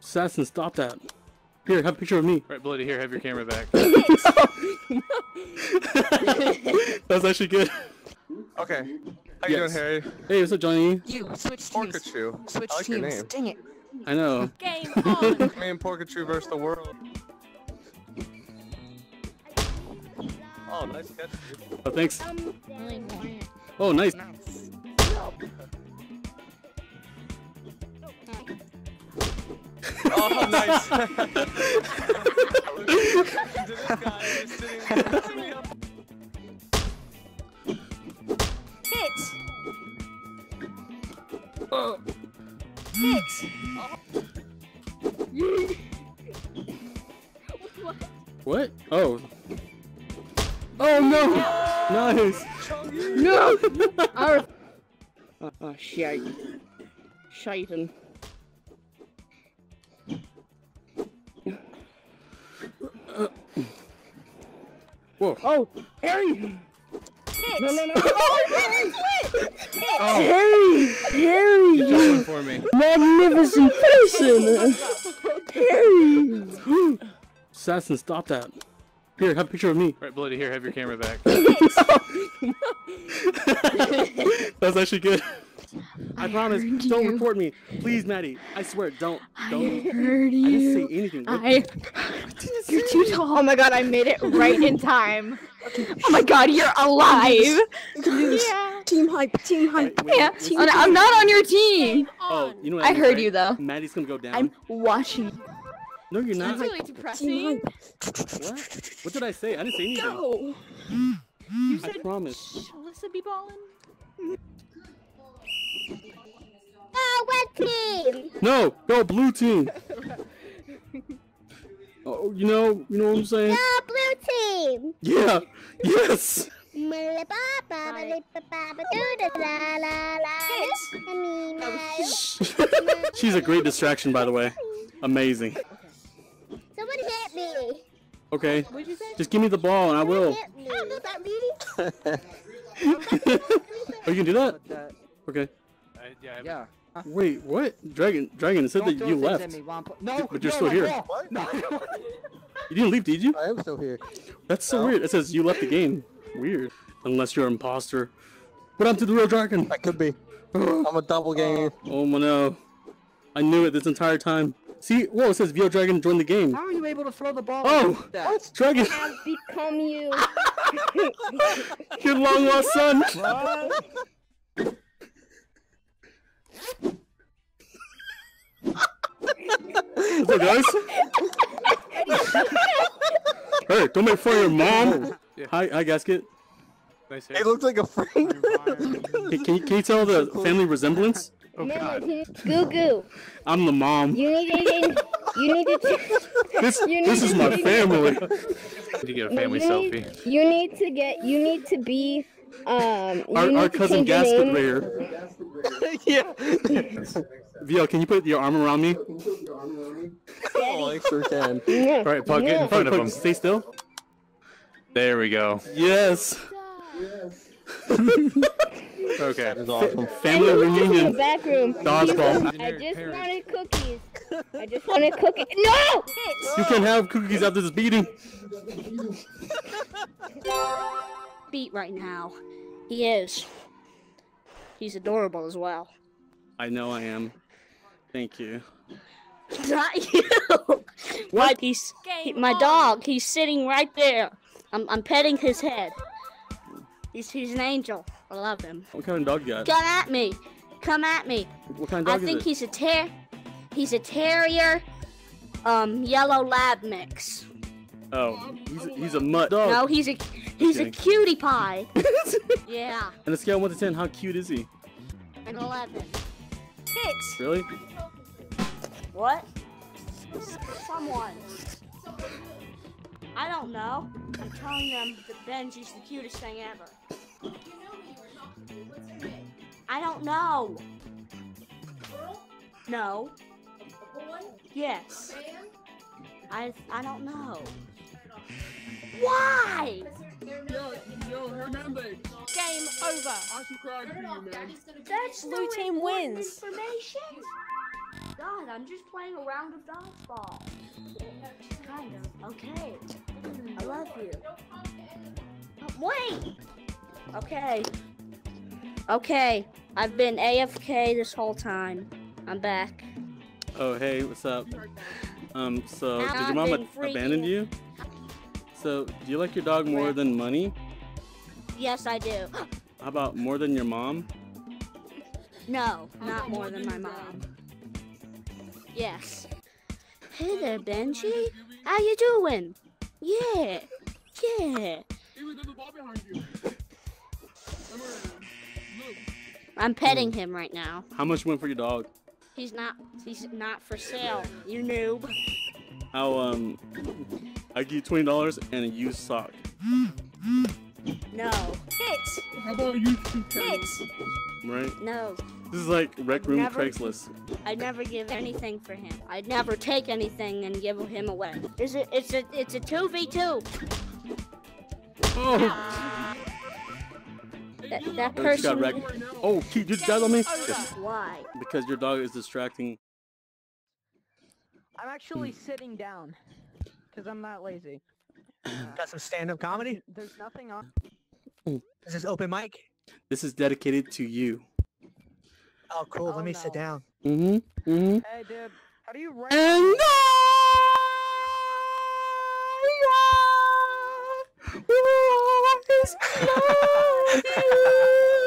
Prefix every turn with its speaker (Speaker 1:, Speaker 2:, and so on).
Speaker 1: Assassin, stop that. Here, have a picture of me.
Speaker 2: Right, Bloody, here, have your camera back.
Speaker 1: That's actually good.
Speaker 3: Okay. How you doing, Harry?
Speaker 1: Hey, what's up, Johnny?
Speaker 4: You switch teams.
Speaker 3: Porkachu.
Speaker 4: Switch
Speaker 3: I like your
Speaker 4: teams.
Speaker 3: name.
Speaker 4: Dang it.
Speaker 1: I know.
Speaker 5: Game on.
Speaker 3: Me and Porkachu versus the world. Oh, nice catch, dude.
Speaker 1: Oh, thanks. Um,
Speaker 3: oh, nice. Nice. sitting up.
Speaker 5: Hit. Hit.
Speaker 1: What? Oh. Oh no! Nice.
Speaker 6: No! oh, oh shite. Shiten.
Speaker 1: Whoa.
Speaker 6: Oh, Harry!
Speaker 5: Hit.
Speaker 6: No, no, no.
Speaker 1: Oh, oh,
Speaker 6: Harry! Harry!
Speaker 1: jumping for me.
Speaker 6: Magnificent person! Harry!
Speaker 1: Assassin, stop that. Here, have a picture of me.
Speaker 2: Right, Bloody, here, have your camera back.
Speaker 1: That's actually good. I,
Speaker 6: I
Speaker 1: promise.
Speaker 6: heard
Speaker 1: Don't
Speaker 6: you.
Speaker 1: report me, please, Maddie. I swear, don't. Don't.
Speaker 6: I heard
Speaker 1: I didn't say anything. What-
Speaker 6: I. You're too tall.
Speaker 7: Oh my god, I made it right in time. Oh my god, you're alive!
Speaker 6: Yeah. Team hype, team hype.
Speaker 1: Wait, wait,
Speaker 7: Yeah,
Speaker 1: what's-
Speaker 7: oh, I'm not on your team!
Speaker 1: Oh, you know what?
Speaker 7: I
Speaker 1: mean,
Speaker 7: heard
Speaker 1: right?
Speaker 7: you though.
Speaker 1: Maddie's gonna go down.
Speaker 7: I'm watching.
Speaker 1: No, you're not.
Speaker 5: That's really
Speaker 6: Team
Speaker 5: depressing.
Speaker 6: hype.
Speaker 1: What? What did I say? I didn't say anything.
Speaker 6: No!
Speaker 5: You
Speaker 1: I promise.
Speaker 5: Alyssa be ballin'?
Speaker 8: Oh, what team?
Speaker 1: No, no, blue team. Oh, you know, you know what I'm saying?
Speaker 8: The blue team.
Speaker 1: Yeah. Yes. She's a great distraction, by the way. Amazing.
Speaker 8: Someone hit me.
Speaker 1: Okay.
Speaker 5: What'd you say?
Speaker 1: Just give me the ball and I will.
Speaker 8: I'm not that meaty.
Speaker 1: Oh, you can do that? Okay.
Speaker 2: Yeah.
Speaker 1: Wait, what? Dragon, Dragon, said
Speaker 4: Don't
Speaker 1: that you left.
Speaker 4: me, No,
Speaker 1: But you're
Speaker 4: no,
Speaker 1: still
Speaker 4: no,
Speaker 1: here.
Speaker 4: no.
Speaker 3: What?
Speaker 4: No.
Speaker 1: You didn't leave, did you?
Speaker 9: I am still here.
Speaker 1: That's so weird. It says you left the game. Weird. Unless you're an imposter. What happened to the real dragon?
Speaker 9: I could be. I'm a double ganger.
Speaker 1: Oh my no. I knew it this entire time. See, whoa, it says VO Dragon joined the game.
Speaker 4: How are you able to throw the ball?
Speaker 1: Oh,
Speaker 4: like that?
Speaker 1: Dragon,
Speaker 6: I've become you.
Speaker 1: your long lost son. What's up, guys? hey, don't make fun of your mom.
Speaker 2: Yeah.
Speaker 1: Hi, hi, Gasket.
Speaker 2: nice
Speaker 9: It looks like a friend.
Speaker 1: Can, can, you, can you tell the family resemblance?
Speaker 2: Oh, God.
Speaker 6: Goo goo.
Speaker 1: I'm the mom.
Speaker 6: You need to. You need to.
Speaker 1: This,
Speaker 6: you
Speaker 1: this
Speaker 6: need
Speaker 1: is my family.
Speaker 2: Need to get a family
Speaker 6: you need,
Speaker 2: selfie.
Speaker 6: You need to get. You need to be. Um.
Speaker 1: Our, our cousin
Speaker 6: change your
Speaker 1: Gasket
Speaker 6: name.
Speaker 1: right here.
Speaker 9: yeah.
Speaker 1: VO, can you put your arm around me?
Speaker 9: Oh, I sure can.
Speaker 6: Yeah.
Speaker 2: All right, Pug, get in
Speaker 6: Yeah.
Speaker 2: front of
Speaker 1: Pug,
Speaker 2: him.
Speaker 1: Stay still.
Speaker 2: There we go.
Speaker 1: Yes. Yes.
Speaker 2: Okay.
Speaker 9: That is awesome.
Speaker 1: Family
Speaker 6: In the
Speaker 1: reunion.
Speaker 6: back room.
Speaker 1: Dodgeball.
Speaker 6: I just wanted cookies. I just wanted cookies. No!
Speaker 1: You can't have cookies after this beating.
Speaker 5: Beat right now. He is. He's adorable as well.
Speaker 1: I know I am. Thank you.
Speaker 5: Not you. What? He's he- my dog. He's sitting right there. I'm, I'm petting his head. He's, he's an angel. I love him.
Speaker 1: What kind of dog you got?
Speaker 5: Come at me. Come at me.
Speaker 1: What kind of
Speaker 5: I
Speaker 1: dog
Speaker 5: think
Speaker 1: is it?
Speaker 5: he's a ter he's a terrier um yellow lab mix.
Speaker 1: Oh, he's a, he's a mutt dog.
Speaker 5: No, he's a he's a cutie pie. yeah,
Speaker 1: On a scale of 1 to 10, how cute is he?
Speaker 5: an 11. Hit.
Speaker 1: Really?
Speaker 5: What? Someone. I don't know. I'm telling them that Benji's the cutest thing ever. I don't know. No. Yes. I I don't know. Why? Game over. i should cry for him That's
Speaker 7: Blue team wins.
Speaker 5: Information. God. I'm just playing a round of dodgeball. Kind of. Okay. I love you. Oh, wait. Okay. Okay. I've been AFK this whole time. I'm back.
Speaker 1: Oh, hey, what's up? Um, so did your mom
Speaker 5: been
Speaker 1: a-
Speaker 5: freaking-
Speaker 1: abandon you? So, do you like your dog more than money?
Speaker 5: Yes, I do.
Speaker 1: How about more than your mom?
Speaker 5: No, not more than my mom. Yes. Hey there, Benji. How you doing? Yeah. Yeah. I'm petting him right now.
Speaker 1: How much went for your dog?
Speaker 5: He's not he's not for sale, you noob.
Speaker 1: How um, I give you twenty dollars and a used sock.
Speaker 5: No. Hits.
Speaker 1: How about you?
Speaker 5: Hits.
Speaker 1: Right.
Speaker 5: No.
Speaker 1: This is like Rec Room
Speaker 5: Never-
Speaker 1: Craigslist.
Speaker 5: I'd never give anything for him. I'd never take anything and give him away. Is it it's a it's a two v two.
Speaker 1: Oh,
Speaker 5: That, that
Speaker 1: oh, she got
Speaker 5: person
Speaker 1: wrecked. Oh, Keith, you died on me? Yes,
Speaker 5: why?
Speaker 1: because your dog is distracting.
Speaker 4: I'm actually sitting down. Because I'm not lazy.
Speaker 10: Got some stand-up comedy?
Speaker 4: There's nothing on.
Speaker 10: Is this open mic?
Speaker 1: This is dedicated to you.
Speaker 10: Oh, cool.
Speaker 4: Oh,
Speaker 10: Let me sit down.
Speaker 1: Mm-hmm. Mm-hmm.
Speaker 4: Hey, dude. How do you write?
Speaker 1: And I will always love you.